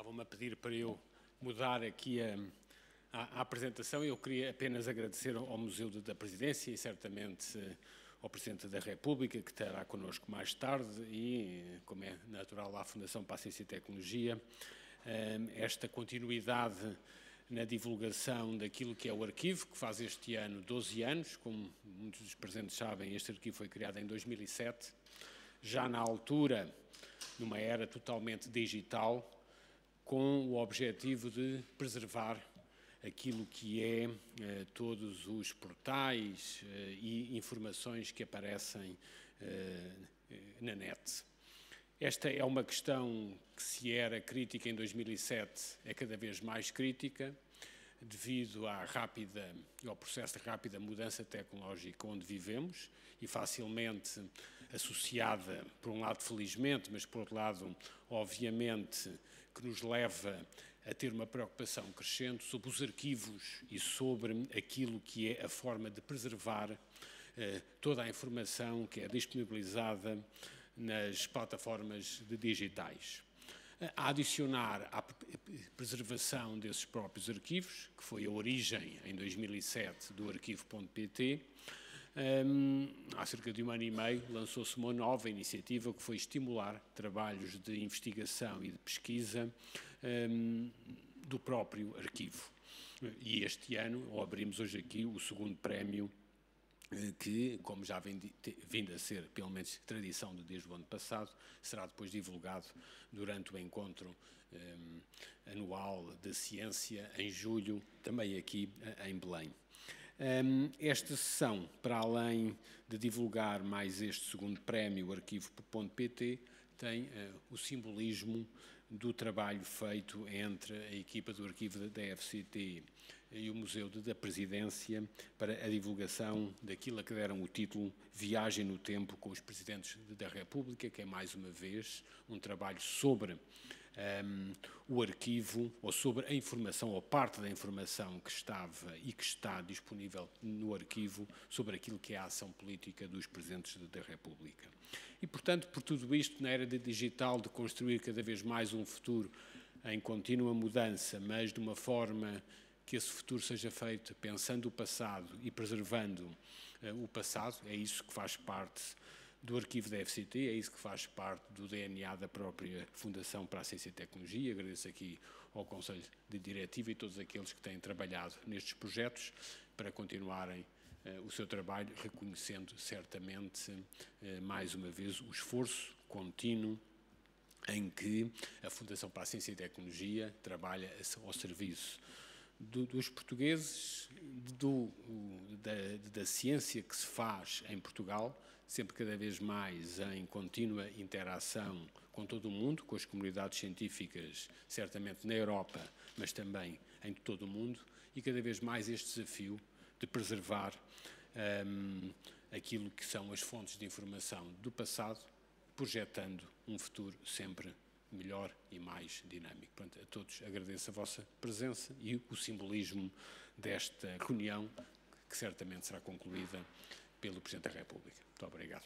Estavam-me a pedir para eu mudar aqui a, a, a apresentação. Eu queria apenas agradecer ao Museu da Presidência e certamente ao Presidente da República, que estará connosco mais tarde, e, como é natural, à Fundação para a Ciência e Tecnologia, eh, esta continuidade na divulgação daquilo que é o arquivo, que faz este ano 12 anos. Como muitos dos presentes sabem, este arquivo foi criado em 2007, já na altura, numa era totalmente digital, com o objetivo de preservar aquilo que é eh, todos os portais eh, e informações que aparecem eh, na net. Esta é uma questão que, se era crítica em 2007, é cada vez mais crítica, devido à rápida, ao processo de rápida mudança tecnológica onde vivemos e facilmente associada, por um lado, felizmente, mas por outro lado, obviamente, que nos leva a ter uma preocupação crescente sobre os arquivos e sobre aquilo que é a forma de preservar eh, toda a informação que é disponibilizada nas plataformas digitais. A adicionar à preservação desses próprios arquivos, que foi a origem, em 2007, do arquivo.pt, um, há cerca de um ano e meio lançou-se uma nova iniciativa que foi estimular trabalhos de investigação e de pesquisa um, do próprio arquivo. E este ano abrimos hoje aqui o segundo prémio eh, que, como já vindo a ser, pelo menos tradição desde o ano passado, será depois divulgado durante o encontro um, anual da ciência em julho, também aqui eh, em Belém. Esta sessão, para além de divulgar mais este segundo prémio, arquivo.pt, tem uh, o simbolismo do trabalho feito entre a equipa do arquivo da FCT e o Museu da Presidência para a divulgação daquilo a que deram o título Viagem no Tempo com os Presidentes da República, que é mais uma vez um trabalho sobre um, o arquivo ou sobre a informação ou parte da informação que estava e que está disponível no arquivo sobre aquilo que é a ação política dos Presidentes da República. E, portanto, por tudo isto, na era digital, de construir cada vez mais um futuro em contínua mudança, mas de uma forma que esse futuro seja feito pensando o passado e preservando uh, o passado, é isso que faz parte do arquivo da FCT, é isso que faz parte do DNA da própria Fundação para a Ciência e Tecnologia. Agradeço aqui ao Conselho de Diretiva e todos aqueles que têm trabalhado nestes projetos para continuarem uh, o seu trabalho, reconhecendo certamente, uh, mais uma vez, o esforço contínuo em que a Fundação para a Ciência e Tecnologia trabalha ao serviço do, dos portugueses, do, da, da, ciência que se faz em Portugal, sempre cada vez mais em contínua interação com todo o mundo, com as comunidades científicas, certamente na Europa, mas também em todo o mundo, e cada vez mais este desafio de preservar um, aquilo que são as fontes de informação do passado, projetando um futuro sempre melhor e mais dinâmico. Portanto, a todos agradeço a vossa presença e o simbolismo desta reunião, que certamente será concluída pelo Presidente da República. Muito obrigado.